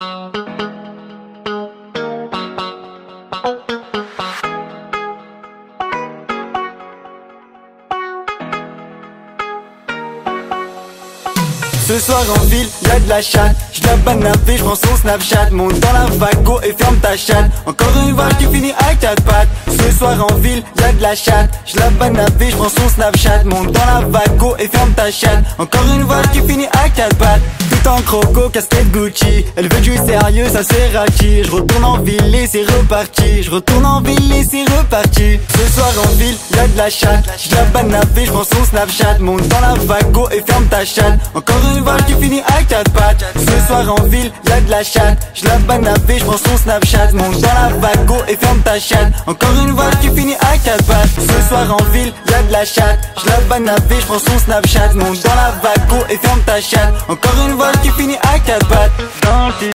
Ce soir en ville, y'a de la chatte. Je la banapé, je prends son Snapchat. Monte dans la vago et ferme ta chatte. Encore une vache qui finit à quatre pattes. Ce soir en ville, y'a de la chatte. Je la banapé, je prends son Snapchat. Monte dans la vago et ferme ta chatte. Encore une vache qui finit à quatre pattes en croco, casquette Gucci. Elle veut du sérieux, ça c'est rati Je retourne en ville et c'est reparti. Je retourne en ville et c'est reparti. Ce soir en ville, y'a de la chatte. Je la banapé, je prends son Snapchat. Monte dans la vago et ferme ta chatte. Encore une vache qui finit à quatre pattes. Ce soir en ville, y'a de la chatte. Je la banapé, je prends son Snapchat. Monte dans la vago et ferme ta chatte. Encore une vache qui finit à quatre pattes. Ce soir en ville, y'a de la chatte. Je la banapé, je prends son Snapchat. Monte dans la vago et ferme ta chatte. Encore une vache qui finit